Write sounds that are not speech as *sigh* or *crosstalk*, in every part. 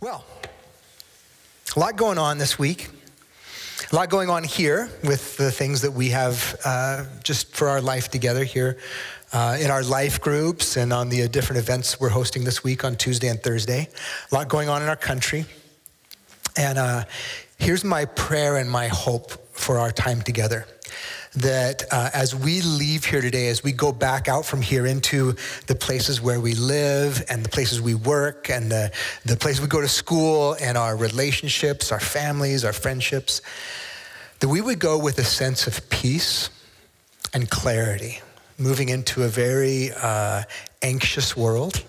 Well, a lot going on this week. A lot going on here with the things that we have uh, just for our life together here uh, in our life groups and on the uh, different events we're hosting this week on Tuesday and Thursday. A lot going on in our country. And uh, here's my prayer and my hope for our time together that uh, as we leave here today, as we go back out from here into the places where we live and the places we work and the, the places we go to school and our relationships, our families, our friendships, that we would go with a sense of peace and clarity, moving into a very uh, anxious world.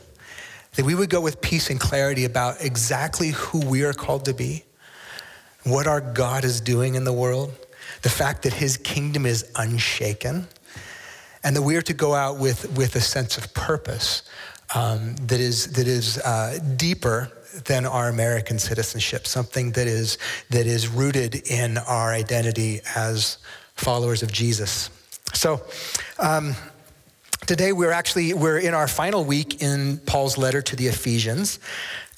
That we would go with peace and clarity about exactly who we are called to be, what our God is doing in the world the fact that his kingdom is unshaken, and that we are to go out with, with a sense of purpose um, that is, that is uh, deeper than our American citizenship, something that is, that is rooted in our identity as followers of Jesus. So, um, today we're actually we're in our final week in paul's letter to the ephesians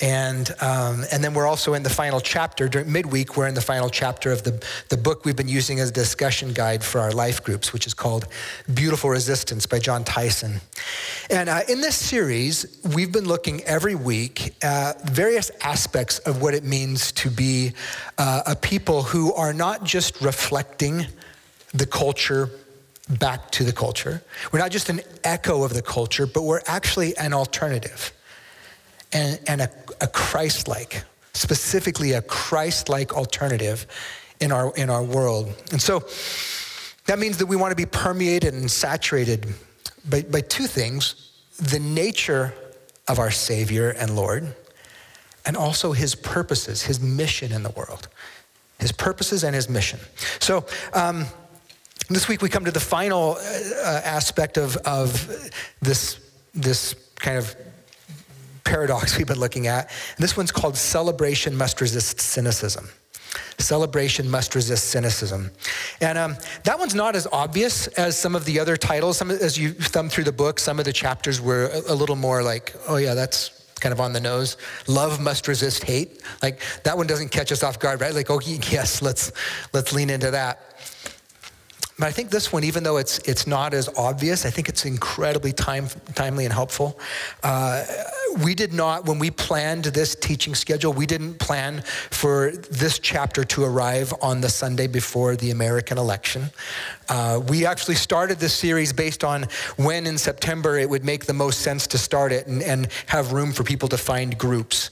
and, um, and then we're also in the final chapter, during midweek, we're in the final chapter of the, the book we've been using as a discussion guide for our life groups, which is called Beautiful Resistance by Jon Tyson. And uh, in this series, we've been looking every week at various aspects of what it means to be uh, a people who are not just reflecting the culture back to the culture. We're not just an echo of the culture, but we're actually an alternative and, and a, a Christ like, specifically a Christ like alternative in our, in our world. And so that means that we want to be permeated and saturated by, by two things the nature of our Savior and Lord, and also his purposes, his mission in the world. His purposes and his mission. So, um, this week we come to the final uh, aspect of, of this, this kind of paradox we've been looking at. And this one's called Celebration Must Resist Cynicism. Celebration must resist cynicism. And um, that one's not as obvious as some of the other titles. Some, as you thumb through the book, some of the chapters were a, a little more like, oh, yeah, that's kind of on the nose. Love must resist hate. Like that one doesn't catch us off guard, right? Like, oh, yes, let's, let's lean into that. But I think this one, even though it's, it's not as obvious, I think it's incredibly time, timely and helpful. Uh, we did not, when we planned this teaching schedule, we didn't plan for this chapter to arrive on the Sunday before the American election. Uh, we actually started this series based on when in September it would make the most sense to start it and, and have room for people to find groups.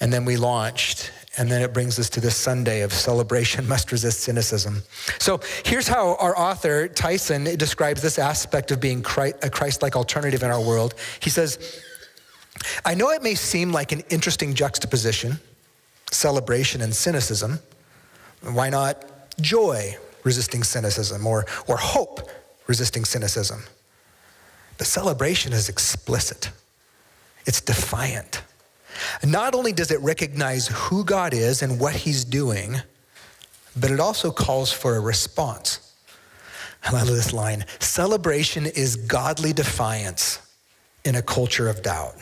And then we launched. And then it brings us to this Sunday of celebration *laughs* must resist cynicism. So here's how our author, Tyson, describes this aspect of being a Christ like alternative in our world. He says, I know it may seem like an interesting juxtaposition, celebration and cynicism. Why not joy resisting cynicism or, or hope resisting cynicism? But celebration is explicit, it's defiant. Not only does it recognize who God is and what he's doing, but it also calls for a response. I love this line celebration is godly defiance in a culture of doubt.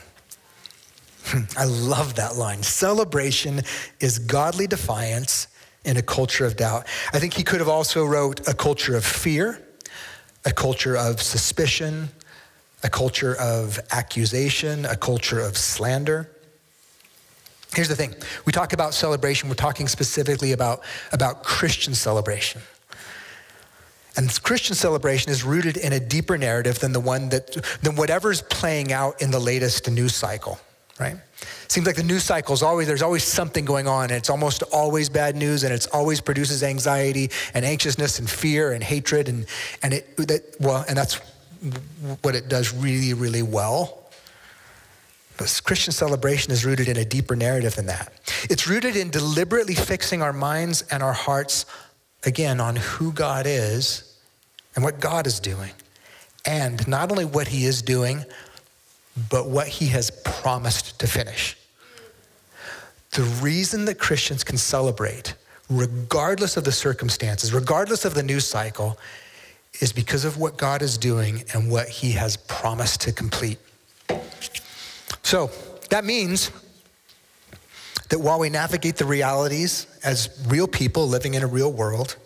Hmm, I love that line. Celebration is godly defiance in a culture of doubt. I think he could have also wrote a culture of fear, a culture of suspicion, a culture of accusation, a culture of slander. Here's the thing we talk about celebration, we're talking specifically about, about Christian celebration. And Christian celebration is rooted in a deeper narrative than the one that, than whatever's playing out in the latest news cycle, right? Seems like the news cycle is always, there's always something going on, and it's almost always bad news, and it always produces anxiety and anxiousness and fear and hatred, and, and it, that, well, and that's what it does really, really well. Christian celebration is rooted in a deeper narrative than that. It's rooted in deliberately fixing our minds and our hearts, again, on who God is and what God is doing. And not only what he is doing, but what he has promised to finish. The reason that Christians can celebrate, regardless of the circumstances, regardless of the news cycle, is because of what God is doing and what he has promised to complete. So that means that while we navigate the realities as real people living in a real world,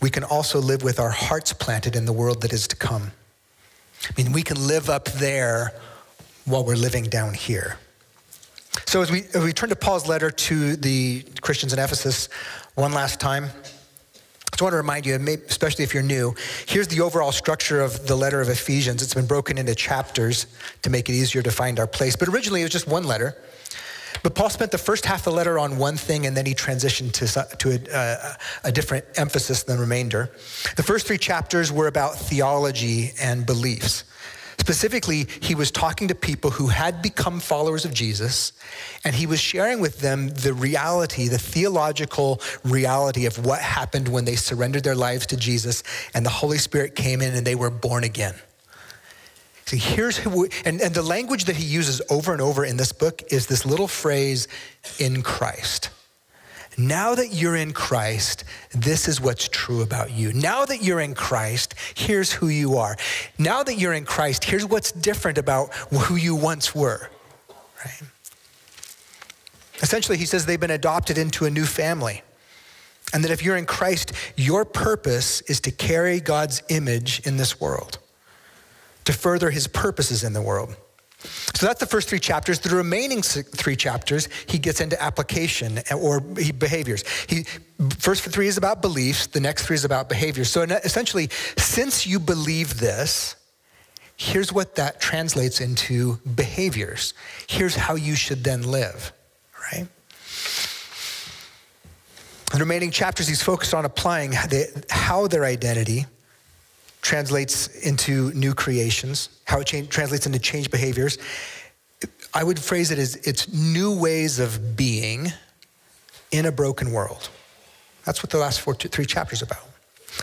we can also live with our hearts planted in the world that is to come. I mean, we can live up there while we're living down here. So, as we, as we turn to Paul's letter to the Christians in Ephesus one last time, I just want to remind you, especially if you're new, here's the overall structure of the letter of Ephesians. It's been broken into chapters to make it easier to find our place. But originally, it was just one letter. But Paul spent the first half of the letter on one thing, and then he transitioned to, to a, a, a different emphasis than the remainder. The first three chapters were about theology and beliefs. Specifically, he was talking to people who had become followers of Jesus, and he was sharing with them the reality, the theological reality of what happened when they surrendered their lives to Jesus and the Holy Spirit came in and they were born again. See, here's who, and, and the language that he uses over and over in this book is this little phrase, in Christ. Now that you're in Christ, this is what's true about you. Now that you're in Christ, here's who you are. Now that you're in Christ, here's what's different about who you once were. Right? Essentially, he says they've been adopted into a new family. And that if you're in Christ, your purpose is to carry God's image in this world, to further his purposes in the world. So that's the first three chapters. The remaining three chapters, he gets into application or behaviors. He, first three is about beliefs, the next three is about behaviors. So uh, essentially, since you believe this, here's what that translates into behaviors. Here's how you should then live, right? The remaining chapters, he's focused on applying how their identity translates into new creations, how it change, translates into changed behaviors. I would phrase it as it's new ways of being in a broken world. That's what the last four, three chapters about.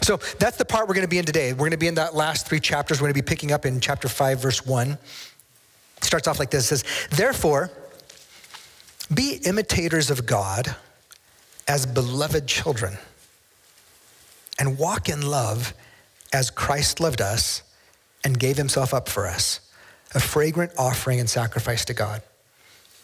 So that's the part we're going to be in today. We're going to be in that last three chapters. We're going to be picking up in chapter 5, verse 1. It starts off like this it says, Therefore, be imitators of God as beloved children, and walk in love as Christ loved us and gave himself up for us, a fragrant offering and sacrifice to God.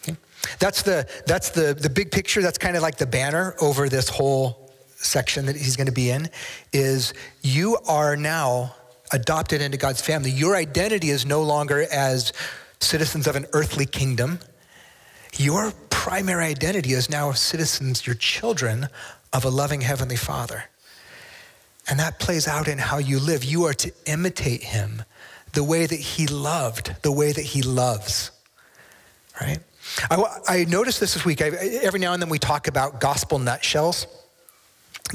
Okay? That's, the, that's the, the big picture. That's kind of like the banner over this whole section that he's going to be in is you are now adopted into God's family. Your identity is no longer as citizens of an earthly kingdom. Your primary identity is now citizens, your children of a loving heavenly Father. And that plays out in how you live. You are to imitate him the way that he loved, the way that he loves, right? I, I noticed this this week. I, every now and then we talk about gospel nutshells.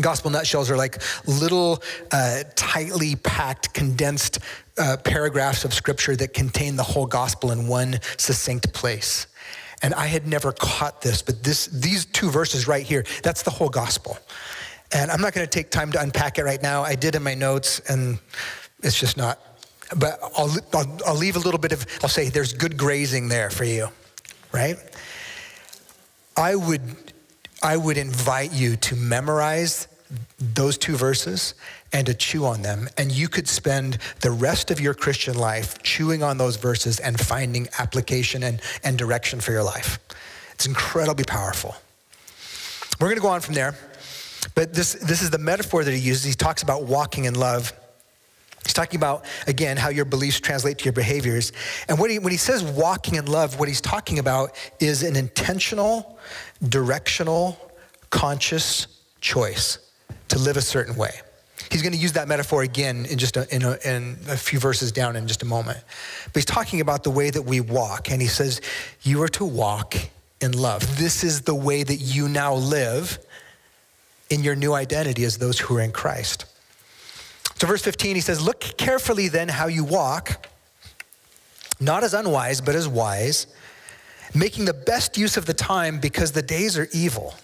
Gospel nutshells are like little, uh, tightly packed, condensed uh, paragraphs of scripture that contain the whole gospel in one succinct place. And I had never caught this, but this, these two verses right here, that's the whole gospel. And I'm not going to take time to unpack it right now. I did in my notes, and it's just not. But I'll, I'll, I'll leave a little bit of, I'll say there's good grazing there for you, right? I would, I would invite you to memorize those two verses and to chew on them. And you could spend the rest of your Christian life chewing on those verses and finding application and, and direction for your life. It's incredibly powerful. We're going to go on from there. But this, this is the metaphor that he uses. He talks about walking in love. He's talking about, again, how your beliefs translate to your behaviors. And when he, when he says walking in love, what he's talking about is an intentional, directional, conscious choice to live a certain way. He's going to use that metaphor again in just a, in, a, in a few verses down in just a moment. But he's talking about the way that we walk. And he says, You are to walk in love. This is the way that you now live in your new identity as those who are in Christ. So, verse 15, he says, Look carefully then how you walk, not as unwise, but as wise, making the best use of the time because the days are evil.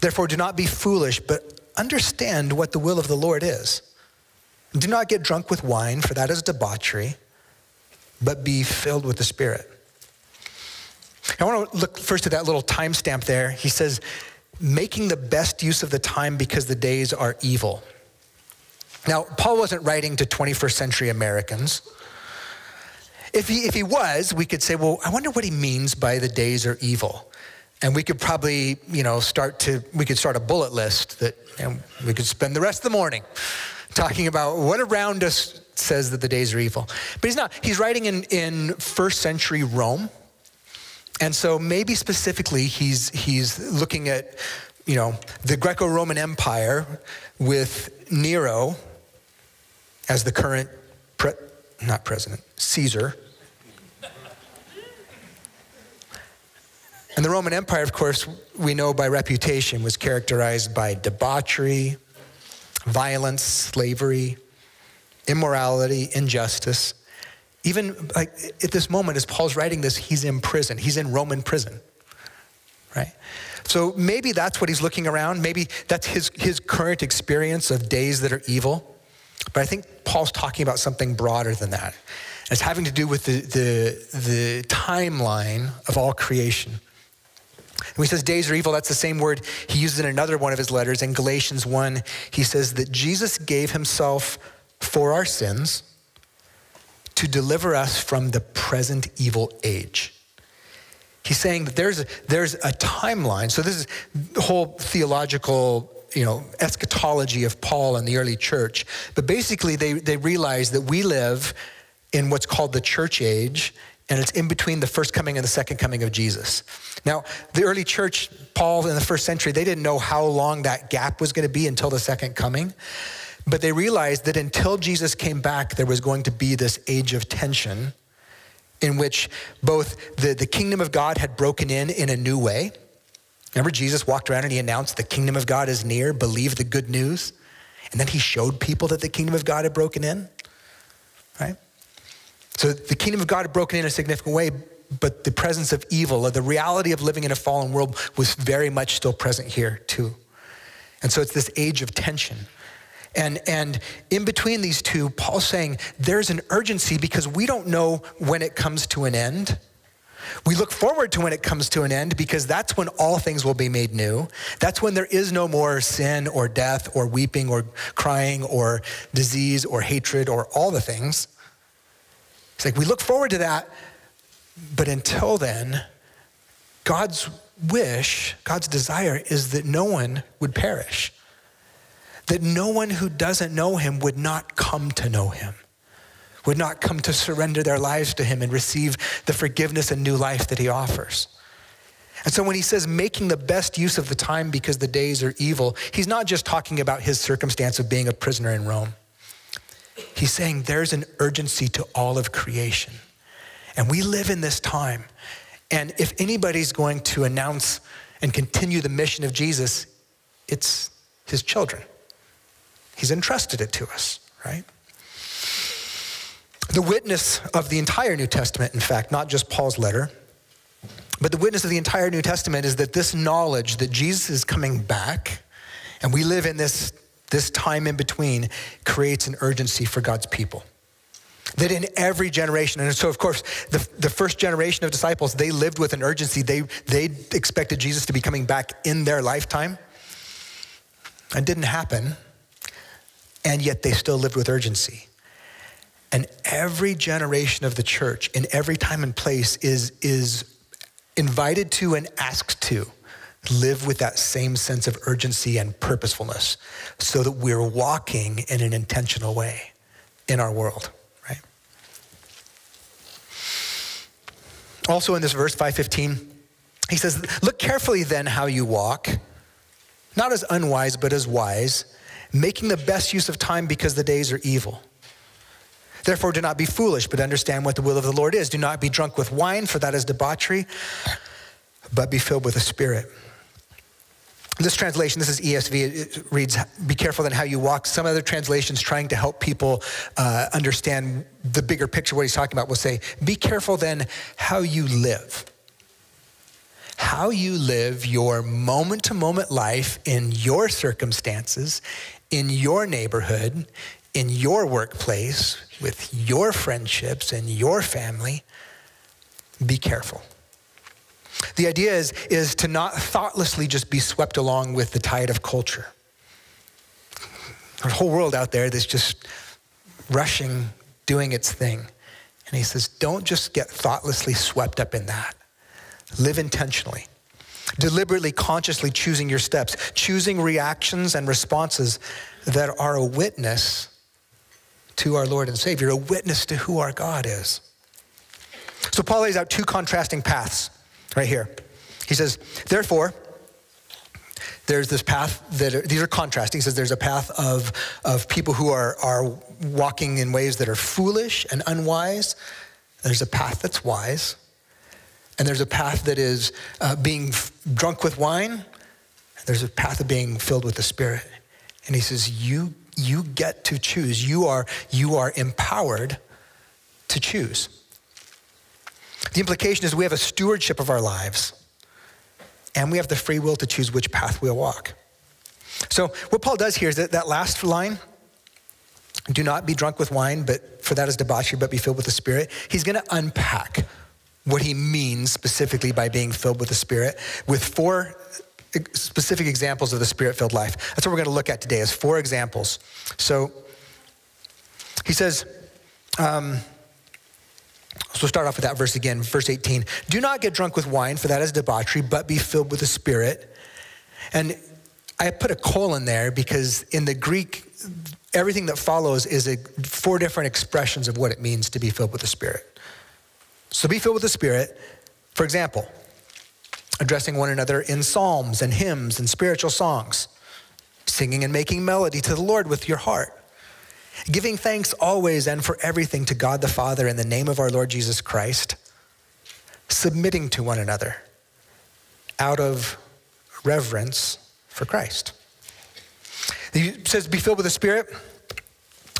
Therefore, do not be foolish, but understand what the will of the Lord is. Do not get drunk with wine, for that is debauchery, but be filled with the Spirit. I want to look first at that little timestamp there. He says, making the best use of the time because the days are evil. Now, Paul wasn't writing to 21st century Americans. if he, if he was, we could say, well, I wonder what he means by the days are evil. And we could probably, you know, start to, we could start a bullet list that, and we could spend the rest of the morning talking about what around us says that the days are evil. But he's not. He's writing in, in first century Rome. And so maybe specifically he's, he's looking at, you know, the Greco-Roman Empire with Nero as the current, pre- not president, Caesar. And the Roman Empire, of course, we know by reputation, was characterized by debauchery, violence, slavery, immorality, injustice. Even like at this moment, as Paul's writing this, he's in prison. He's in Roman prison, right? So maybe that's what he's looking around. Maybe that's his, his current experience of days that are evil. But I think Paul's talking about something broader than that. It's having to do with the, the, the timeline of all creation. He says days are evil, that's the same word he uses in another one of his letters. In Galatians 1, he says that Jesus gave himself for our sins to deliver us from the present evil age. He's saying that there's a, there's a timeline. So this is the whole theological you know, eschatology of Paul and the early church. But basically, they, they realize that we live in what's called the church age, and it's in between the first coming and the second coming of Jesus. Now, the early church, Paul in the first century, they didn't know how long that gap was going to be until the second coming. But they realized that until Jesus came back, there was going to be this age of tension in which both the, the kingdom of God had broken in in a new way. Remember, Jesus walked around and he announced the kingdom of God is near, believe the good news. And then he showed people that the kingdom of God had broken in, right? So the kingdom of God had broken in a significant way, but the presence of evil, or the reality of living in a fallen world, was very much still present here, too. And so it's this age of tension. And, and in between these two, Paul's saying there's an urgency because we don't know when it comes to an end. We look forward to when it comes to an end because that's when all things will be made new. That's when there is no more sin or death or weeping or crying or disease or hatred or all the things. It's like we look forward to that, but until then, God's wish, God's desire is that no one would perish that no one who doesn't know him would not come to know him, would not come to surrender their lives to him and receive the forgiveness and new life that he offers. And so when he says making the best use of the time because the days are evil, he's not just talking about his circumstance of being a prisoner in Rome. He's saying there's an urgency to all of creation. And we live in this time. And if anybody's going to announce and continue the mission of Jesus, it's his children. He's entrusted it to us, right? The witness of the entire New Testament, in fact, not just Paul's letter, but the witness of the entire New Testament is that this knowledge that Jesus is coming back and we live in this, this time in between creates an urgency for God's people. That in every generation, and so of course, the, the first generation of disciples, they lived with an urgency. They, they expected Jesus to be coming back in their lifetime. It didn't happen and yet they still lived with urgency. And every generation of the church, in every time and place, is, is invited to and asked to live with that same sense of urgency and purposefulness so that we're walking in an intentional way in our world, right? Also in this verse 515, he says, Look carefully then how you walk, not as unwise, but as wise making the best use of time because the days are evil. Therefore, do not be foolish, but understand what the will of the Lord is. Do not be drunk with wine, for that is debauchery, but be filled with the Spirit. This translation, this is ESV, reads, Be careful then how you walk. Some other translations trying to help people uh, understand the bigger picture, what he's talking about, will say, Be careful then how you live how you live your moment to moment life in your circumstances, in your neighborhood, in your workplace, with your friendships and your family, be careful. The idea is, is to not thoughtlessly just be swept along with the tide of culture. There's a whole world out there that's just rushing, doing its thing. And he says, don't just get thoughtlessly swept up in that. Live intentionally, deliberately, consciously choosing your steps, choosing reactions and responses that are a witness to our Lord and Savior, a witness to who our God is. So Paul lays out two contrasting paths right here. He says, therefore, there's this path that are, these are contrasting. He says there's a path of, of people who are, are walking in ways that are foolish and unwise. There's a path that's wise. And there's a path that is uh, being f- drunk with wine. There's a path of being filled with the Spirit. And he says, you, you get to choose. You are, you are empowered to choose. The implication is we have a stewardship of our lives, and we have the free will to choose which path we'll walk. So, what Paul does here is that, that last line do not be drunk with wine, but for that is debauchery, but be filled with the Spirit. He's going to unpack what he means specifically by being filled with the Spirit with four specific examples of the Spirit-filled life. That's what we're going to look at today is four examples. So he says, um, so we'll start off with that verse again, verse 18. Do not get drunk with wine, for that is debauchery, but be filled with the Spirit. And I put a colon there because in the Greek, everything that follows is a, four different expressions of what it means to be filled with the Spirit. So be filled with the Spirit. For example, addressing one another in psalms and hymns and spiritual songs, singing and making melody to the Lord with your heart, giving thanks always and for everything to God the Father in the name of our Lord Jesus Christ, submitting to one another out of reverence for Christ. He says, be filled with the Spirit.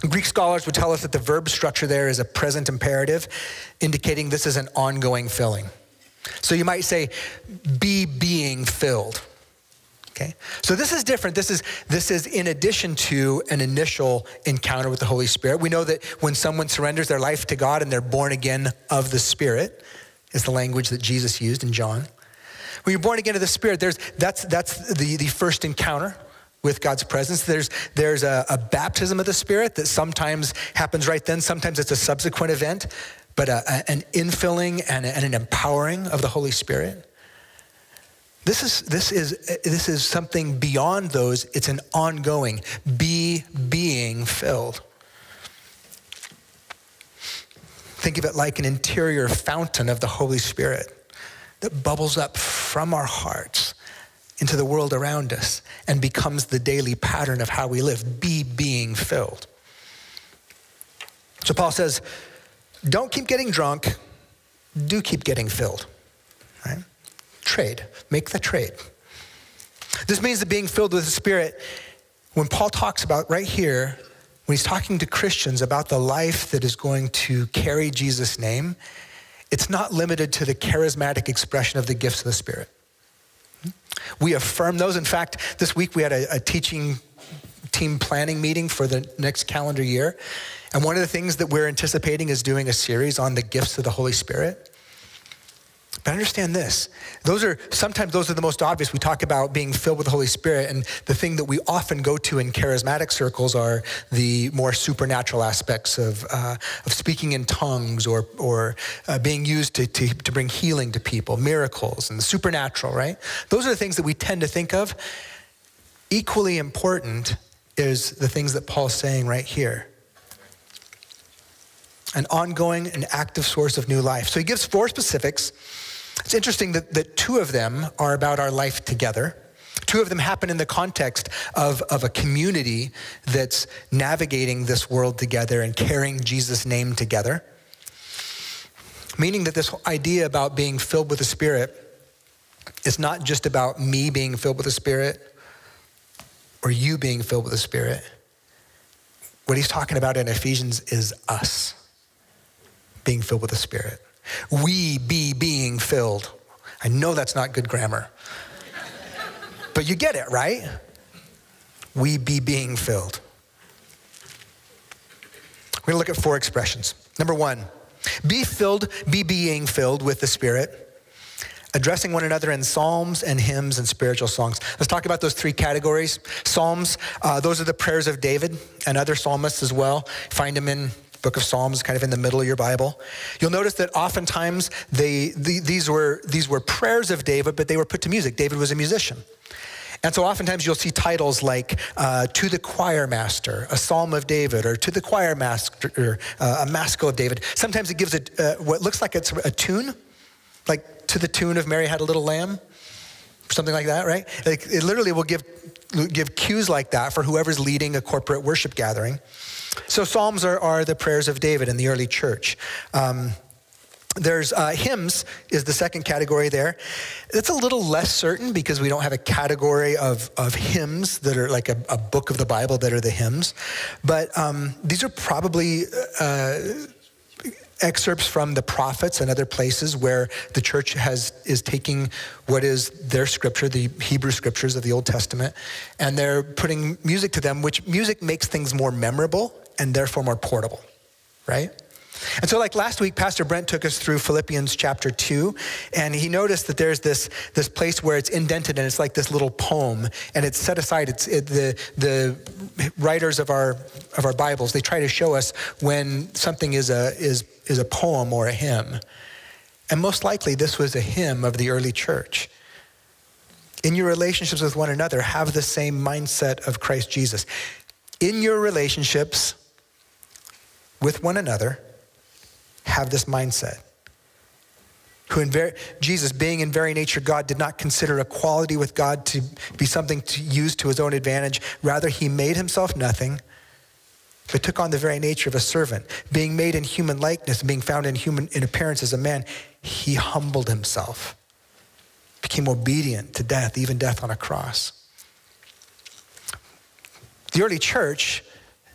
Greek scholars would tell us that the verb structure there is a present imperative, indicating this is an ongoing filling. So you might say, be being filled. Okay? So this is different. This is, this is in addition to an initial encounter with the Holy Spirit. We know that when someone surrenders their life to God and they're born again of the Spirit, is the language that Jesus used in John. When you're born again of the Spirit, there's, that's, that's the, the first encounter with God's presence. There's, there's a, a, baptism of the Spirit that sometimes happens right then, sometimes it's a subsequent event, but a, a, an infilling and, and an empowering of the Holy Spirit. This is, this, is, this is something beyond those, it's an ongoing, be being filled. Think of it like an interior fountain of the Holy Spirit that bubbles up from our hearts into the world around us and becomes the daily pattern of how we live. Be being filled. So Paul says, don't keep getting drunk, do keep getting filled. Right? Trade, make the trade. This means that being filled with the Spirit, when Paul talks about right here, when he's talking to Christians about the life that is going to carry Jesus' name, it's not limited to the charismatic expression of the gifts of the Spirit. We affirm those. In fact, this week we had a, a teaching team planning meeting for the next calendar year. And one of the things that we're anticipating is doing a series on the gifts of the Holy Spirit. But understand this. Those are sometimes those are the most obvious. We talk about being filled with the Holy Spirit, and the thing that we often go to in charismatic circles are the more supernatural aspects of, uh, of speaking in tongues or, or uh, being used to, to, to bring healing to people, miracles and the supernatural, right? Those are the things that we tend to think of. Equally important is the things that Paul's saying right here an ongoing and active source of new life. So he gives four specifics it's interesting that, that two of them are about our life together. Two of them happen in the context of, of a community that's navigating this world together and carrying Jesus' name together. Meaning that this idea about being filled with the Spirit is not just about me being filled with the Spirit or you being filled with the Spirit. What he's talking about in Ephesians is us being filled with the Spirit. We be being filled. I know that's not good grammar, but you get it, right? We be being filled. We're gonna look at four expressions. Number one, be filled, be being filled with the Spirit addressing one another in psalms and hymns and spiritual songs. Let's talk about those three categories. Psalms, uh, those are the prayers of David and other psalmists as well. Find them in book of Psalms, kind of in the middle of your Bible. You'll notice that oftentimes they, the, these, were, these were prayers of David, but they were put to music. David was a musician. And so oftentimes you'll see titles like uh, To the Choir Master, a Psalm of David, or To the Choir Master, uh, a Maskil of David. Sometimes it gives a, uh, what looks like it's a tune, like to the tune of Mary Had a Little Lamb, something like that, right? Like it literally will give, give cues like that for whoever's leading a corporate worship gathering. So Psalms are, are the prayers of David in the early church. Um, there's uh, hymns is the second category there. It's a little less certain because we don't have a category of, of hymns that are like a, a book of the Bible that are the hymns. But um, these are probably uh, excerpts from the prophets and other places where the church has is taking what is their scripture, the Hebrew scriptures of the Old Testament, and they're putting music to them, which music makes things more memorable and therefore more portable, right? And so, like last week, Pastor Brent took us through Philippians chapter 2, and he noticed that there's this, this place where it's indented and it's like this little poem, and it's set aside. It's it, the, the writers of our, of our Bibles, they try to show us when something is a, is, is a poem or a hymn. And most likely, this was a hymn of the early church. In your relationships with one another, have the same mindset of Christ Jesus. In your relationships with one another, have this mindset. Who in very, Jesus, being in very nature God, did not consider equality with God to be something to use to his own advantage. Rather, he made himself nothing, but took on the very nature of a servant. Being made in human likeness, being found in human in appearance as a man, he humbled himself, became obedient to death, even death on a cross. The early church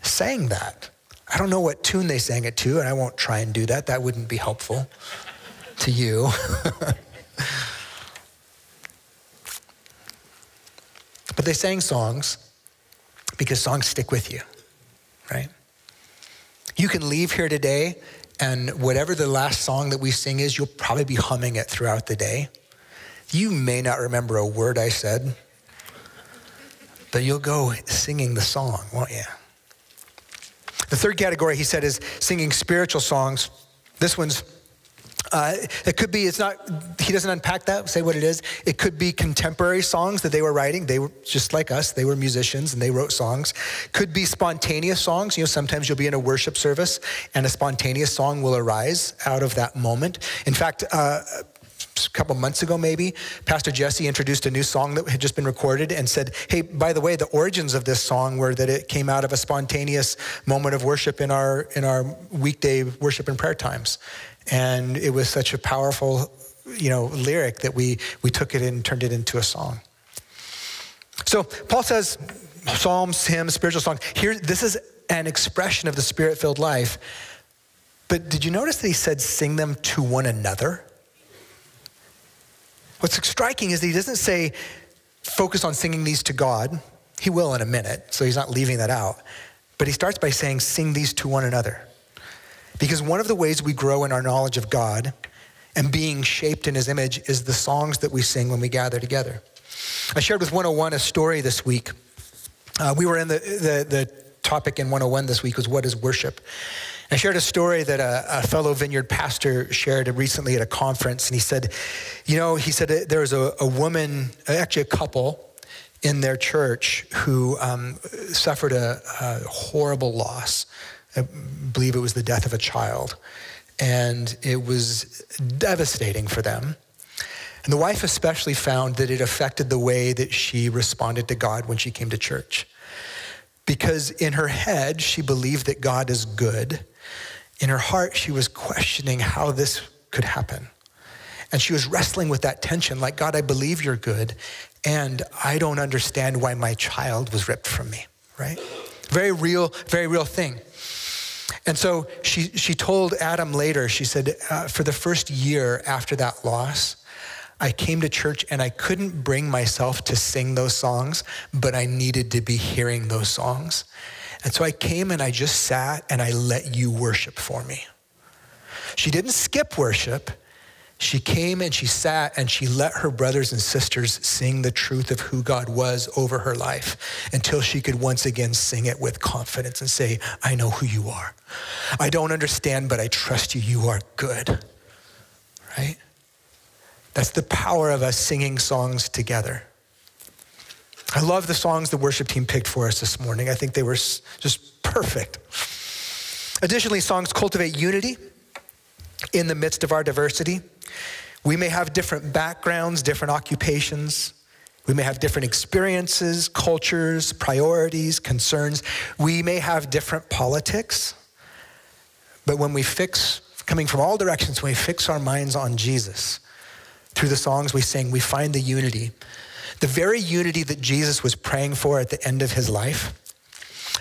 sang that. I don't know what tune they sang it to, and I won't try and do that. That wouldn't be helpful to you. *laughs* but they sang songs because songs stick with you, right? You can leave here today, and whatever the last song that we sing is, you'll probably be humming it throughout the day. You may not remember a word I said, but you'll go singing the song, won't you? The third category, he said, is singing spiritual songs. This one's uh, it could be, it's not, he doesn't unpack that, say what it is. It could be contemporary songs that they were writing. They were just like us, they were musicians and they wrote songs. Could be spontaneous songs. You know, sometimes you'll be in a worship service and a spontaneous song will arise out of that moment. In fact, uh, a couple months ago, maybe, Pastor Jesse introduced a new song that had just been recorded and said, Hey, by the way, the origins of this song were that it came out of a spontaneous moment of worship in our, in our weekday worship and prayer times. And it was such a powerful, you know, lyric that we, we took it and turned it into a song. So Paul says, Psalms, hymns, spiritual songs. Here, this is an expression of the spirit filled life. But did you notice that he said, sing them to one another? What's striking is that he doesn't say, focus on singing these to God. He will in a minute, so he's not leaving that out. But he starts by saying, sing these to one another. Because one of the ways we grow in our knowledge of God and being shaped in his image is the songs that we sing when we gather together. I shared with 101 a story this week. Uh, we were in the, the, the topic in 101 this week was what is worship? I shared a story that a, a, fellow vineyard pastor shared recently at a conference, and he said, You know, he said there was a, a woman, actually a couple in their church who um, suffered a, a horrible loss. I believe it was the death of a child. And it was devastating for them. And the wife especially found that it affected the way that she responded to God when she came to church. Because in her head, she believed that God is good in her heart, she was questioning how this could happen. And she was wrestling with that tension like, God, I believe you're good, and I don't understand why my child was ripped from me, right? Very real, very real thing. And so she, she told Adam later, she said, uh, for the first year after that loss, I came to church and I couldn't bring myself to sing those songs, but I needed to be hearing those songs. And so I came and I just sat and I let you worship for me. She didn't skip worship. she came and she sat and she let her brothers and sisters sing the truth of who God was over her life until she could once again sing it with confidence and say, I know who you are. I don't understand, but I trust you. You are good. Right? That's the power of us singing songs together. I love the songs the worship team picked for us this morning. I think they were just perfect. Additionally, songs cultivate unity in the midst of our diversity. We may have different backgrounds, different occupations. We may have different experiences, cultures, priorities, concerns. We may have different politics. But when we fix, coming from all directions, when we fix our minds on Jesus, through the songs we sing, we find the unity. The very unity that Jesus was praying for at the end of his life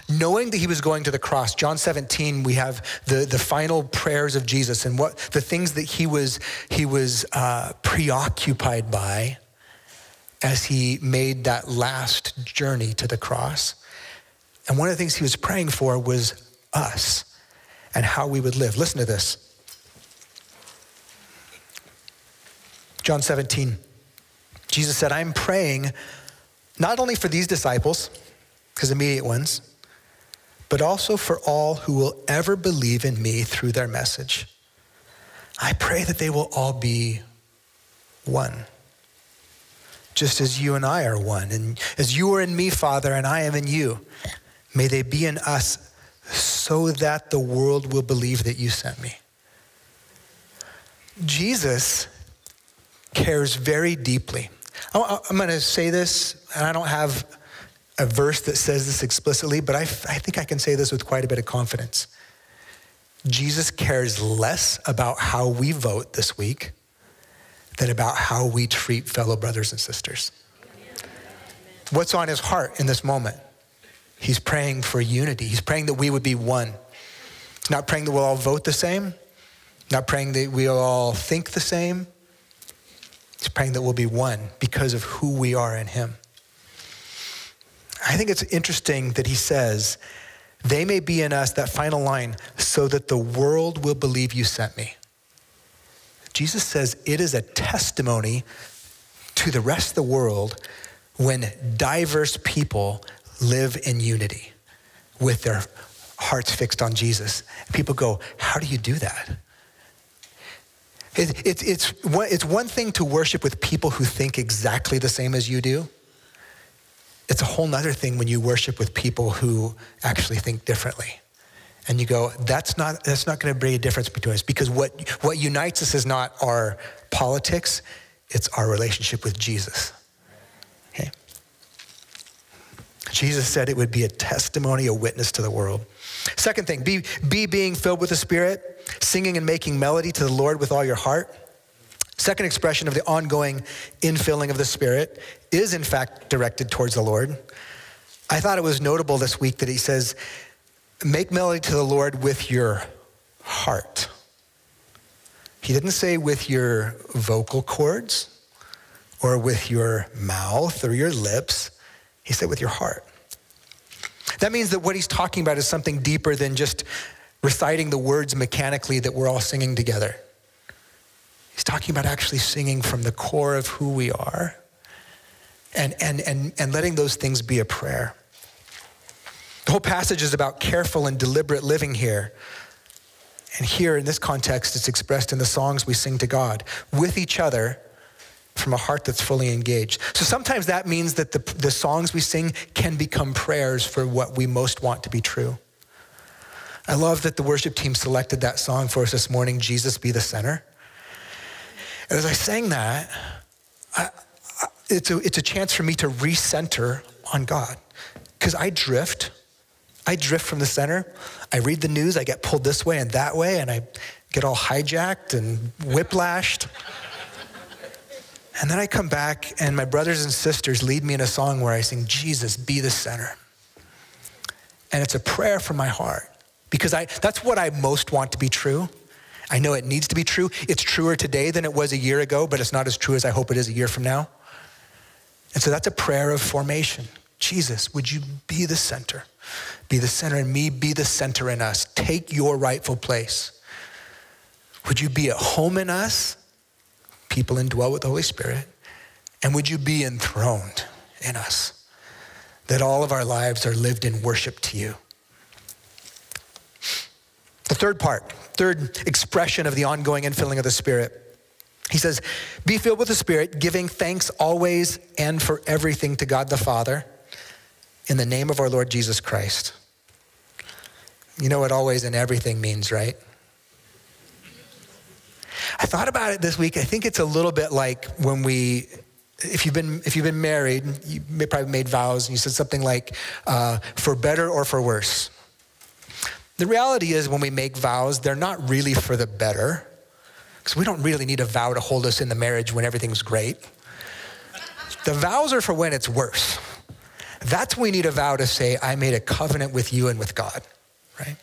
knowing that he was going to the cross john 17 we have the, the final prayers of jesus and what the things that he was he was uh, preoccupied by as he made that last journey to the cross. And one of the things he was praying for was us and how we would live. Listen to this. John 17 jesus said i'm praying not only for these disciples his immediate ones but also for all who will ever believe in me through their message. I pray that they will all be one, just as you and I are one. And as you are in me, Father, and I am in you, may they be in us so that the world will believe that you sent me. Jesus cares very deeply. I'm going to say this, and I don't have a verse that says this explicitly, but I, I think I can say this with quite a bit of confidence. Jesus cares less about how we vote this week than about how we treat fellow brothers and sisters. What's on his heart in this moment? He's praying for unity. He's praying that we would be one. He's not praying that we'll all vote the same, not praying that we'll all think the same. He's praying that we'll be one because of who we are in him. I think it's interesting that he says, they may be in us, that final line, so that the world will believe you sent me. Jesus says it is a testimony to the rest of the world when diverse people live in unity with their hearts fixed on Jesus. People go, How do you do that? It, it, it's, it's one thing to worship with people who think exactly the same as you do. It's a whole nother thing when you worship with people who actually think differently. And you go, that's not, that's not going to bring a difference between us because what, what unites us is not our politics, it's our relationship with Jesus. Okay? Jesus said it would be a testimony, a witness to the world. Second thing, be, be being filled with the Spirit, singing and making melody to the Lord with all your heart. Second expression of the ongoing infilling of the Spirit is, in fact, directed towards the Lord. I thought it was notable this week that he says, Make melody to the Lord with your heart. He didn't say with your vocal cords or with your mouth or your lips. He said with your heart. That means that what he's talking about is something deeper than just reciting the words mechanically that we're all singing together. He's talking about actually singing from the core of who we are and, and, and, and letting those things be a prayer. The whole passage is about careful and deliberate living here. And here in this context, it's expressed in the songs we sing to God with each other from a heart that's fully engaged. So sometimes that means that the, the songs we sing can become prayers for what we most want to be true. I love that the worship team selected that song for us this morning, Jesus Be the Center. And as I sang that, I, I, it's, a, it's a chance for me to recenter on God. Because I drift. I drift from the center. I read the news, I get pulled this way and that way, and I get all hijacked and whiplashed. and then I come back, and my brothers and sisters lead me in a song where I sing, Jesus, be the center. And it's a prayer from my heart because I, that's what I most want to be true. I know it needs to be true. It's truer today than it was a year ago, but it's not as true as I hope it is a year from now. And so that's a prayer of formation. Jesus, would you be the center? Be the center in me, be the center in us. Take your rightful place. Would you be at home in us? people indwell with the Holy Spirit? And would you be enthroned in us? That all of our lives are lived in worship to you. Third part, third expression of the ongoing infilling of the Spirit. He says, Be filled with the Spirit, giving thanks always and for everything to God the Father in the name of our Lord Jesus Christ. You know what always and everything means, right? I thought about it this week. I think it's a little bit like when we, if you've been if you've been married, you may probably made vows, and you said something like, uh, "For better or for worse." The reality is, when we make vows, they're not really for the better, because we don't really need a vow to hold us in the marriage when everything's great. The vows are for when it's worse. That's when we need a vow to say, "I made a covenant with you and with God." Right?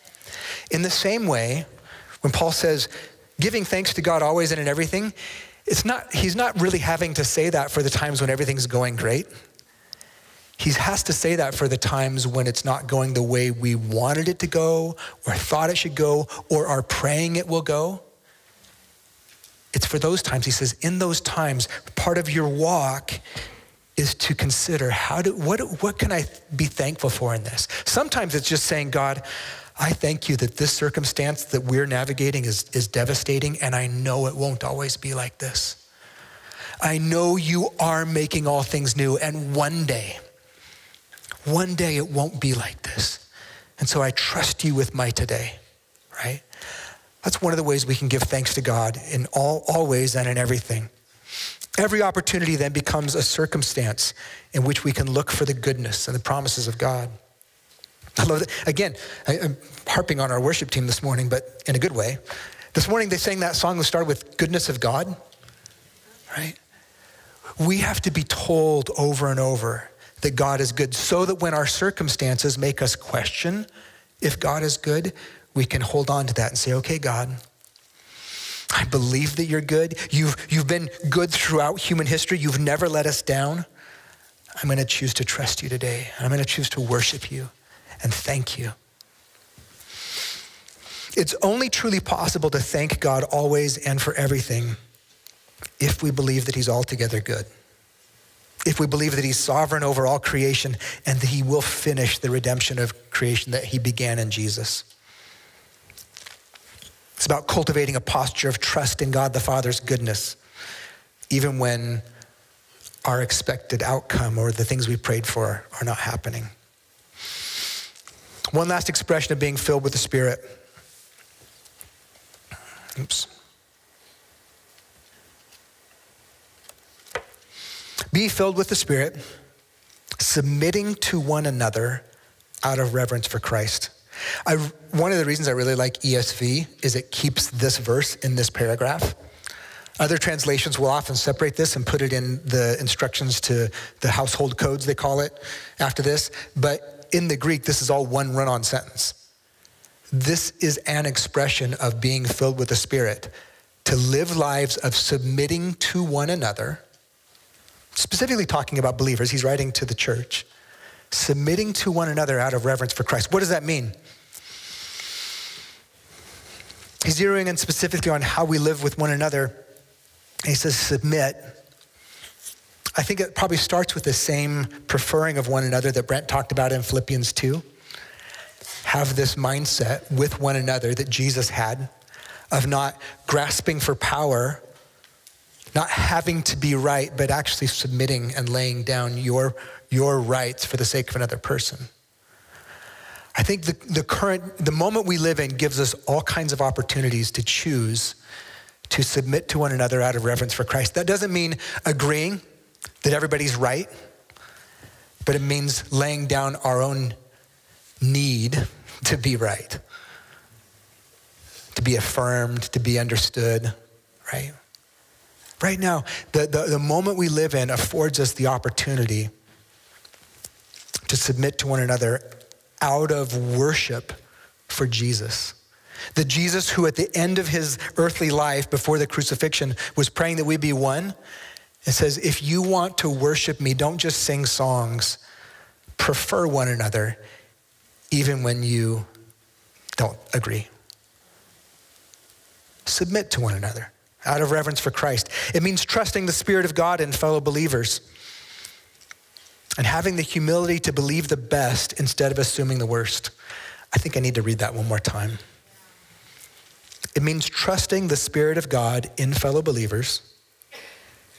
In the same way, when Paul says, giving thanks to God always and in everything, it's not, he's not really having to say that for the times when everything's going great. He has to say that for the times when it's not going the way we wanted it to go, or thought it should go, or are praying it will go. It's for those times. He says, in those times, part of your walk is to consider how do what what can I be thankful for in this? Sometimes it's just saying, God, I thank you that this circumstance that we're navigating is, is devastating, and I know it won't always be like this. I know you are making all things new, and one day, one day it won't be like this. And so I trust you with my today, right? That's one of the ways we can give thanks to God in all, always and in everything. Every opportunity then becomes a circumstance in which we can look for the goodness and the promises of God. I love it. Again, I, am harping on our worship team this morning, but in a good way. This morning they sang that song that started with goodness of God, right? We have to be told over and over that God is good so that when our circumstances make us question if God is good, we can hold on to that and say, okay, God, I believe that you're good. You've, you've been good throughout human history. You've never let us down. I'm going to choose to trust you today. I'm going to choose to worship you and thank you. It's only truly possible to thank God always and for everything if we believe that He's altogether good. If we believe that He's sovereign over all creation and that He will finish the redemption of creation that He began in Jesus. It's about cultivating a posture of trust in God the Father's goodness, even when our expected outcome or the things we prayed for are not happening. One last expression of being filled with the Spirit. Oops. Be filled with the Spirit, submitting to one another out of reverence for Christ. I, one of the reasons I really like ESV is it keeps this verse in this paragraph. Other translations will often separate this and put it in the instructions to the household codes, they call it, after this. But in the Greek, this is all one run on sentence. This is an expression of being filled with the Spirit, to live lives of submitting to one another, specifically talking about believers. He's writing to the church, submitting to one another out of reverence for Christ. What does that mean? He's zeroing in specifically on how we live with one another. He says, submit I think it probably starts with the same preferring of one another that Brent talked about in Philippians 2. Have this mindset with one another that Jesus had of not grasping for power, not having to be right, but actually submitting and laying down your, your rights for the sake of another person. I think the, the current, the moment we live in gives us all kinds of opportunities to choose to submit to one another out of reverence for Christ. That doesn't mean agreeing that everybody's right, but it means laying down our own need to be right, to be affirmed, to be understood, right? Right now, the, the, the moment we live in affords us the opportunity to submit to one another out of worship for Jesus. The Jesus who, at the end of his earthly life before the crucifixion, was praying that we be one, it says, if you want to worship me, don't just sing songs, prefer one another, even when you don't agree. Submit to one another. Out of reverence for Christ. It means trusting the Spirit of God in fellow believers and having the humility to believe the best instead of assuming the worst. I think I need to read that one more time. It means trusting the Spirit of God in fellow believers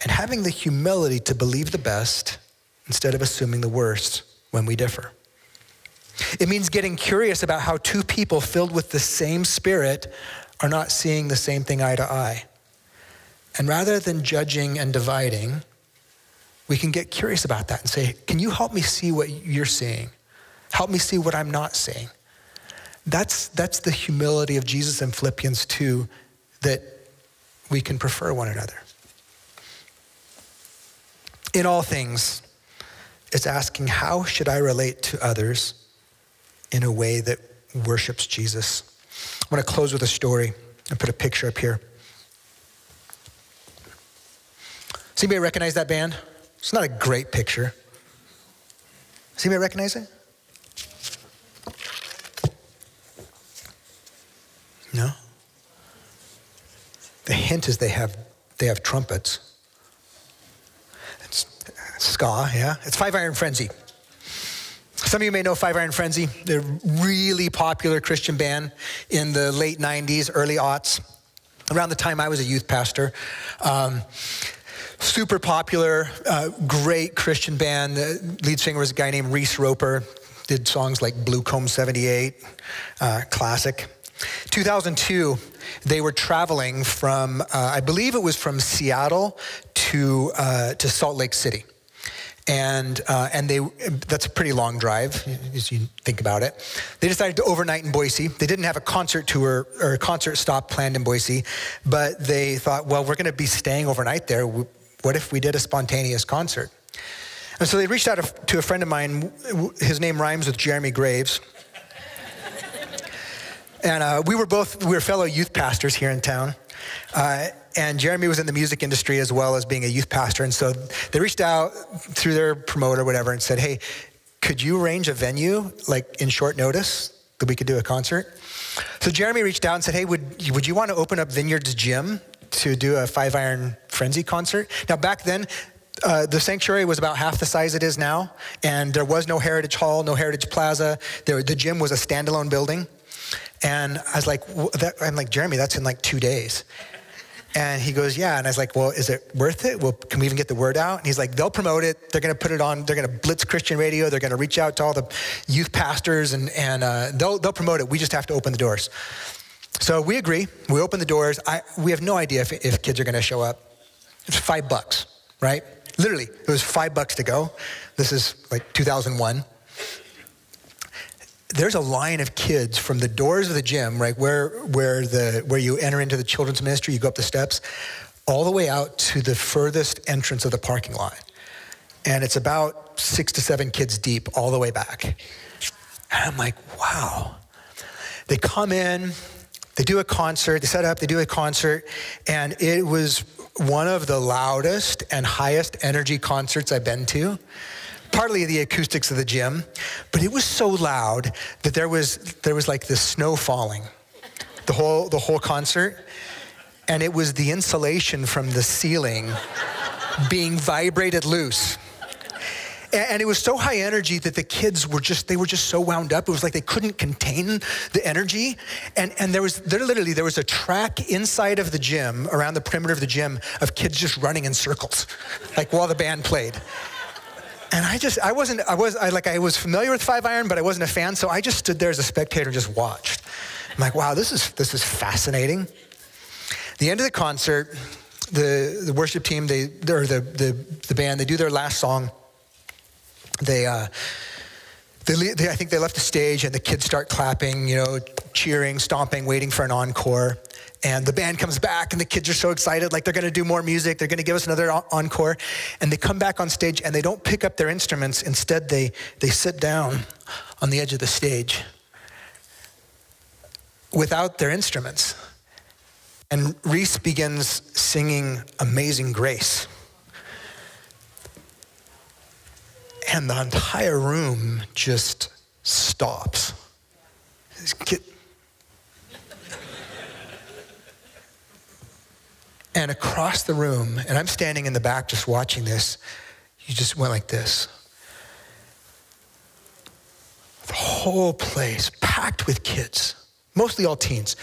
and having the humility to believe the best instead of assuming the worst when we differ. It means getting curious about how two people filled with the same Spirit are not seeing the same thing eye to eye. And rather than judging and dividing, we can get curious about that and say, Can you help me see what you're seeing? Help me see what I'm not seeing. That's, that's the humility of Jesus in Philippians 2 that we can prefer one another. In all things, it's asking, How should I relate to others in a way that worships Jesus? I want to close with a story and put a picture up here. Does anybody recognize that band? It's not a great picture. Does anybody recognize it? No? The hint is they have, they have trumpets. It's ska, yeah? It's Five Iron Frenzy. Some of you may know Five Iron Frenzy. They're a really popular Christian band in the late 90s, early aughts, around the time I was a youth pastor. Um, super popular, uh, great Christian band. The lead singer was a guy named Reese Roper, did songs like Blue Comb 78, uh, classic. 2002, they were traveling from, uh, I believe it was from Seattle to, uh, to Salt Lake City. And, uh, and they, that's a pretty long drive as you think about it. They decided to overnight in Boise. They didn't have a concert tour or a concert stop planned in Boise, but they thought, well, we're going to be staying overnight there. What if we did a spontaneous concert? And so they reached out to a friend of mine. His name rhymes with Jeremy Graves. and uh, we were both, we were fellow youth pastors here in town. Uh, and Jeremy was in the music industry as well as being a youth pastor. And so they reached out through their promoter, whatever, and said, hey, could you arrange a venue like in short notice that we could do a concert? So Jeremy reached out and said, hey, would, would you want to open up Vineyard's Gym to do a Five Iron Frenzy concert. Now, back then, uh, the sanctuary was about half the size it is now, and there was no Heritage Hall, no Heritage Plaza. There, the gym was a standalone building. And I was like, that, I'm like, Jeremy, that's in like two days. And he goes, yeah. And I was like, well, is it worth it? Well, can we even get the word out? And he's like, they'll promote it. They're going to put it on. They're going to blitz Christian radio. They're going to reach out to all the youth pastors and, and uh, they'll, they'll promote it. We just have to open the doors. So we agree. We open the doors. I, we have no idea if, if kids are going to show up. It's five bucks, right? Literally, it was five bucks to go. This is like 2001. There's a line of kids from the doors of the gym, right, where, where, the, where you enter into the children's ministry, you go up the steps, all the way out to the furthest entrance of the parking lot. And it's about six to seven kids deep all the way back. And I'm like, wow. They come in, they do a concert, they set up, they do a concert, and it was one of the loudest and highest energy concerts I've been to. Partly the acoustics of the gym, but it was so loud that there was there was like this snow falling, the whole the whole concert, and it was the insulation from the ceiling being vibrated loose. And it was so high energy that the kids were just, they were just so wound up. It was like they couldn't contain the energy. And, and there was, there literally, there was a track inside of the gym, around the perimeter of the gym, of kids just running in circles, *laughs* like while the band played. And I just, I wasn't, I was, I like, I was familiar with Five Iron, but I wasn't a fan. So I just stood there as a spectator and just watched. I'm like, wow, this is, this is fascinating. The end of the concert, the, the worship team, they, or the, the, the band, they do their last song they, uh, they, they, I think they left the stage and the kids start clapping, you know, cheering, stomping, waiting for an encore. And the band comes back and the kids are so excited, like they're gonna do more music, they're gonna give us another encore. And they come back on stage and they don't pick up their instruments. Instead, they, they sit down on the edge of the stage without their instruments. And Reese begins singing Amazing Grace. And the entire room just stops. And across the room, and I'm standing in the back just watching this, you just went like this. The whole place packed with kids, mostly all teens.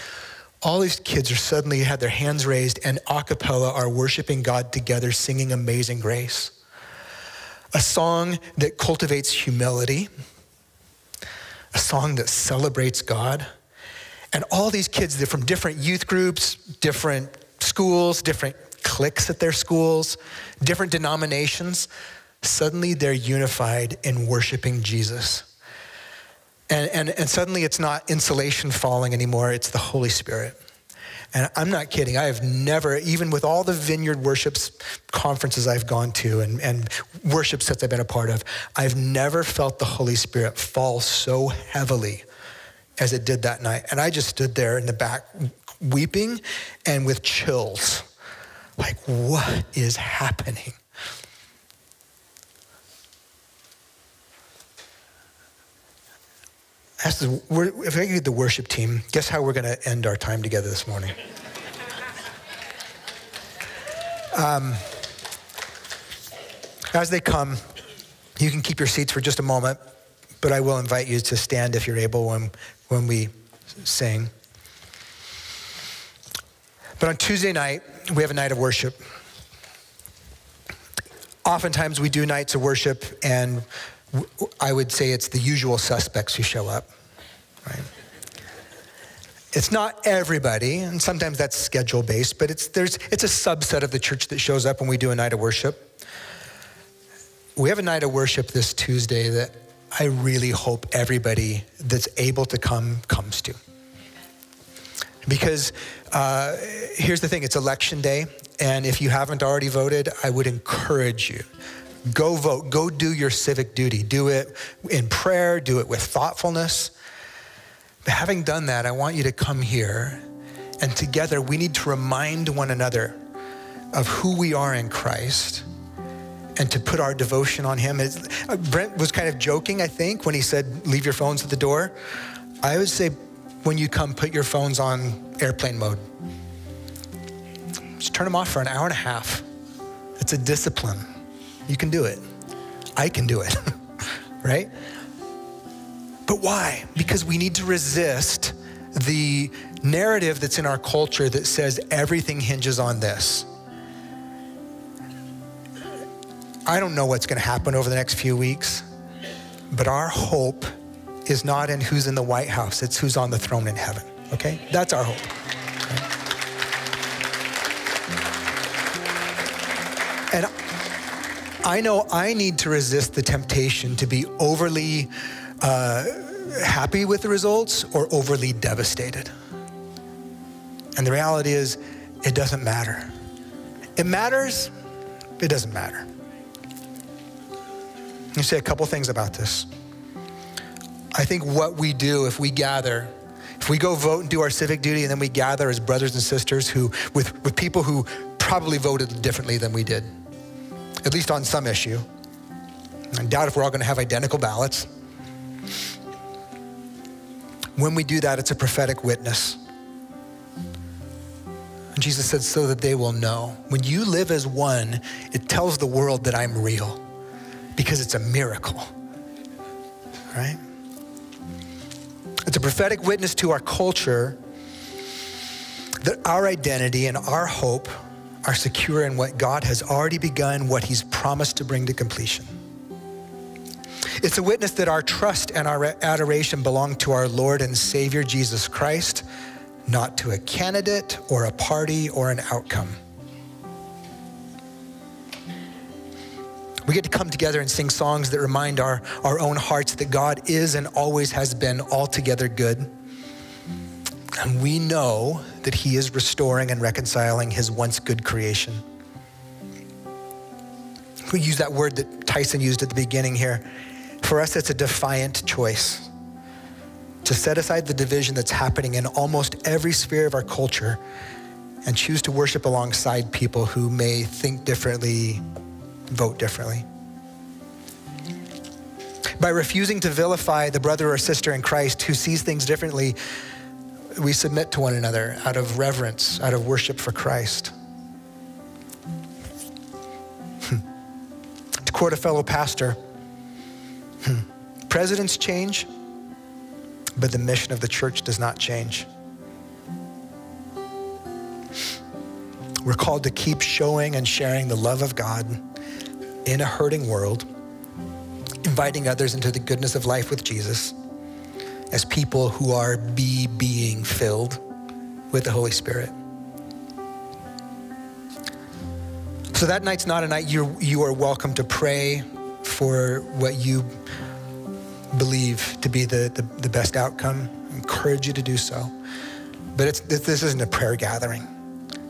All these kids are suddenly had their hands raised and a cappella are worshiping God together, singing Amazing Grace. A song that cultivates humility, a song that celebrates God. And all these kids, they're from different youth groups, different schools, different cliques at their schools, different denominations. Suddenly they're unified in worshiping Jesus. And, and, and suddenly it's not insulation falling anymore, it's the Holy Spirit. And I'm not kidding. I have never, even with all the vineyard worships conferences I've gone to and, and worship sets I've been a part of, I've never felt the Holy Spirit fall so heavily as it did that night. And I just stood there in the back weeping and with chills. Like, what is happening? As the, if I get the worship team, guess how we're going to end our time together this morning? Um, as they come, you can keep your seats for just a moment, but I will invite you to stand if you're able when, when we sing. But on Tuesday night, we have a night of worship. Oftentimes, we do nights of worship, and I would say it's the usual suspects who show up, right? It's not everybody, and sometimes that's schedule based, but it's, there's, it's a subset of the church that shows up when we do a night of worship. We have a night of worship this Tuesday that I really hope everybody that's able to come comes to. Because uh, here's the thing it's election day, and if you haven't already voted, I would encourage you Go vote. Go do your civic duty. Do it in prayer, do it with thoughtfulness. Having done that, I want you to come here and together we need to remind one another of who we are in Christ and to put our devotion on Him. Uh, Brent was kind of joking, I think, when he said, Leave your phones at the door. I would say, when you come, put your phones on airplane mode. Just turn them off for an hour and a half. It's a discipline. You can do it. I can do it, *laughs* right? But why? Because we need to resist the narrative that's in our culture that says everything hinges on this. I don't know what's going to happen over the next few weeks, but our hope is not in who's in the White House, it's who's on the throne in heaven, okay? That's our hope. And I know I need to resist the temptation to be overly uh, happy with the results or overly devastated. And the reality is, it doesn't matter. It matters, it doesn't matter. Let me say a couple things about this. I think what we do if we gather, if we go vote and do our civic duty, and then we gather as brothers and sisters who, with, with people who probably voted differently than we did at least on some issue. I doubt if we're all going to have identical ballots. When we do that, it's a prophetic witness. And Jesus said, so that they will know. When you live as one, it tells the world that I'm real because it's a miracle, right? It's a prophetic witness to our culture that our identity and our hope are secure in what God has already begun, what He's promised to bring to completion. It's a witness that our trust and our adoration belong to our Lord and Savior Jesus Christ, not to a candidate or a party or an outcome. We get to come together and sing songs that remind our, our own hearts that God is and always has been altogether good. And we know that He is restoring and reconciling His once good creation. We use that word that Tyson used at the beginning here. For us, it's a defiant choice to set aside the division that's happening in almost every sphere of our culture and choose to worship alongside people who may think differently, vote differently. By refusing to vilify the brother or sister in Christ who sees things differently, we submit to one another out of reverence, out of worship for Christ. *laughs* to quote a fellow pastor, *clears throat* Presidents change, but the mission of the church does not change. We're called to keep showing and sharing the love of God in a hurting world, inviting others into the goodness of life with Jesus as people who are be being filled with the Holy Spirit. So that night's not a night you you are welcome to pray for what you believe to be the, the, the best outcome. I encourage you to do so. But it's, this isn't a prayer gathering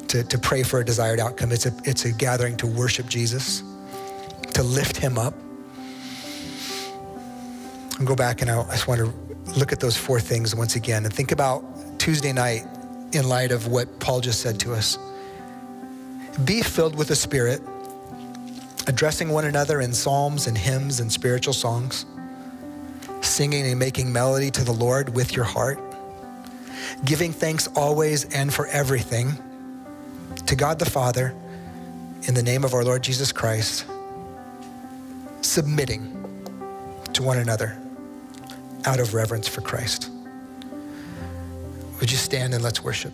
to, to pray for a desired outcome. It's a, it's a gathering to worship Jesus, to lift him up. And go back and I just want to look at those four things once again and think about Tuesday night in light of what Paul just said to us. Be filled with the Spirit, addressing one another in psalms and hymns and spiritual songs, singing and making melody to the Lord with your heart, giving thanks always and for everything to God the Father, in the name of our Lord Jesus Christ, submitting to one another out of reverence for Christ. Would you stand and let's worship?